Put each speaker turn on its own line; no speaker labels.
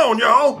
on, y'all.